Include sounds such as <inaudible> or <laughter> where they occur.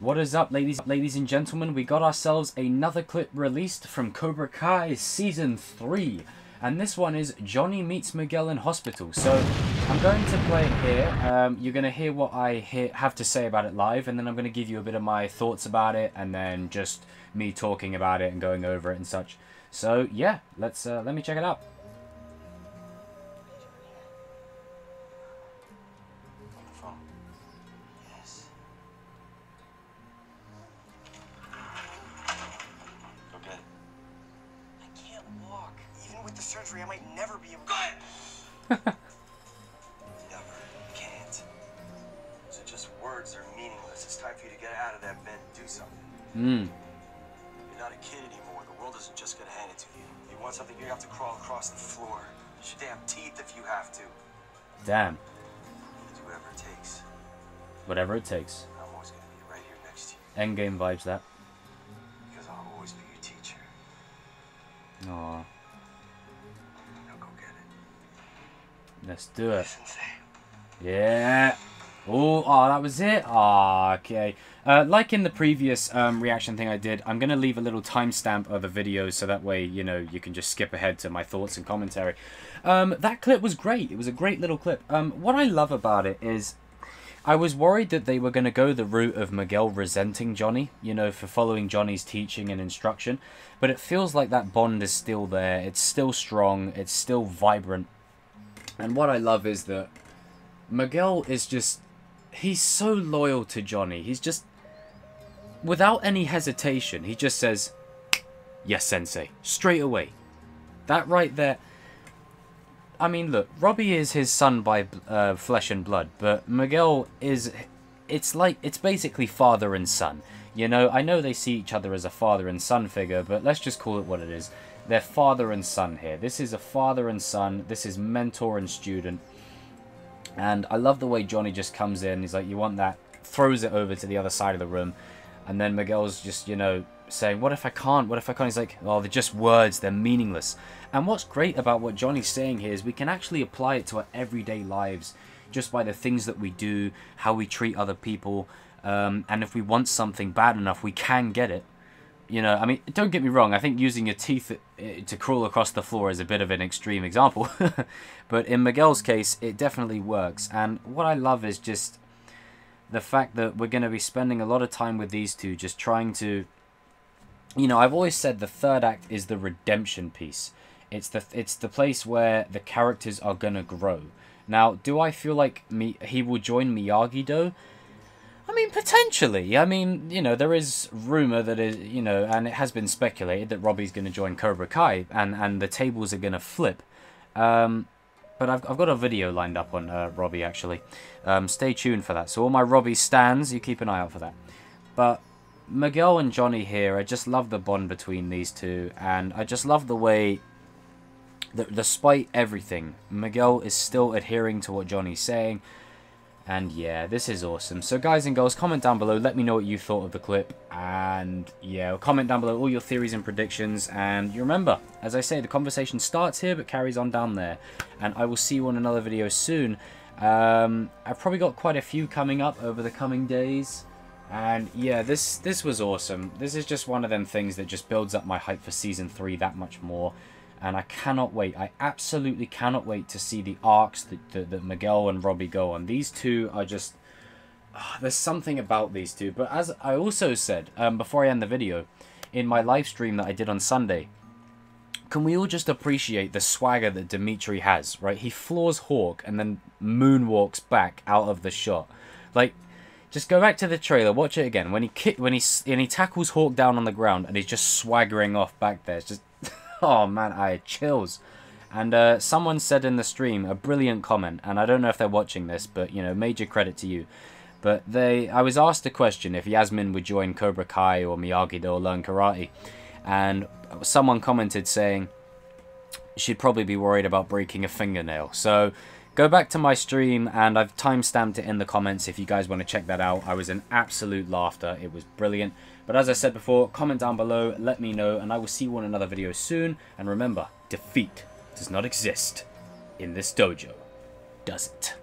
What is up, ladies, ladies and gentlemen? We got ourselves another clip released from Cobra Kai Season 3. And this one is Johnny Meets Miguel in Hospital. So, I'm going to play it here. Um, you're going to hear what I have to say about it live. And then I'm going to give you a bit of my thoughts about it. And then just me talking about it and going over it and such. So, yeah, let's uh, let me check it out. Surgery, I might never be able. Go ahead. <laughs> never. Can't. Those are just words. They're meaningless. It's time for you to get out of that bed and do something. Hmm. You're not a kid anymore. The world isn't just gonna hand it to you. If you want something, you have to crawl across the floor. Use your damn teeth if you have to. Damn. Do whatever it takes. Whatever it takes. I'm always gonna be right here next to you Endgame vibes, that. because I'll always be your teacher. Aw. Let's do it. Yeah. Oh, oh, that was it? Ah, okay. Uh, like in the previous um, reaction thing I did, I'm going to leave a little timestamp of the video so that way, you know, you can just skip ahead to my thoughts and commentary. Um, that clip was great. It was a great little clip. Um, what I love about it is I was worried that they were going to go the route of Miguel resenting Johnny, you know, for following Johnny's teaching and instruction. But it feels like that bond is still there. It's still strong. It's still vibrant. And what I love is that Miguel is just he's so loyal to Johnny. He's just without any hesitation, he just says, "Yes, sensei." Straight away. That right there I mean, look, Robby is his son by uh, flesh and blood, but Miguel is it's like it's basically father and son. You know, I know they see each other as a father and son figure, but let's just call it what it is. They're father and son here. This is a father and son. This is mentor and student. And I love the way Johnny just comes in. He's like, "You want that?" Throws it over to the other side of the room, and then Miguel's just, you know, saying, "What if I can't? What if I can't?" He's like, "Oh, they're just words. They're meaningless." And what's great about what Johnny's saying here is we can actually apply it to our everyday lives, just by the things that we do, how we treat other people, um, and if we want something bad enough, we can get it. You know, I mean, don't get me wrong. I think using your teeth uh, to crawl across the floor is a bit of an extreme example, <laughs> but in Miguel's case, it definitely works. And what I love is just the fact that we're going to be spending a lot of time with these two, just trying to. You know, I've always said the third act is the redemption piece. It's the it's the place where the characters are gonna grow. Now, do I feel like me he will join Miyagi Do? I mean, potentially. I mean, you know, there is rumor that is, you know, and it has been speculated that Robby's going to join Cobra Kai, and and the tables are going to flip. Um, but I've I've got a video lined up on uh, Robby actually. Um, stay tuned for that. So all my Robby stands, you keep an eye out for that. But Miguel and Johnny here, I just love the bond between these two, and I just love the way that despite everything, Miguel is still adhering to what Johnny's saying. And yeah, this is awesome. So guys and girls, comment down below. Let me know what you thought of the clip. And yeah, comment down below all your theories and predictions. And you remember, as I say, the conversation starts here but carries on down there. And I will see you on another video soon. Um, I've probably got quite a few coming up over the coming days. And yeah, this this was awesome. This is just one of them things that just builds up my hype for Season 3 that much more and I cannot wait. I absolutely cannot wait to see the arcs that, that, that Miguel and Robby go on. These two are just... Oh, there's something about these two. But as I also said um, before I end the video, in my live stream that I did on Sunday, can we all just appreciate the swagger that Demetri has, right? He floors Hawk and then moonwalks back out of the shot. Like, just go back to the trailer, watch it again. When he kick, when he and he tackles Hawk down on the ground and he's just swaggering off back there. It's just <laughs> oh man, I had chills. And uh, someone said in the stream a brilliant comment, and I don't know if they're watching this, but you know, major credit to you. But they, I was asked a question if Yasmine would join Cobra Kai or Miyagi Do or learn karate, and someone commented saying she'd probably be worried about breaking a fingernail. So go back to my stream, and I've timestamped it in the comments if you guys want to check that out. I was in absolute laughter. It was brilliant. But as I said before, comment down below, let me know, and I will see you on another video soon. And remember, defeat does not exist in this dojo, does it?